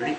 Right.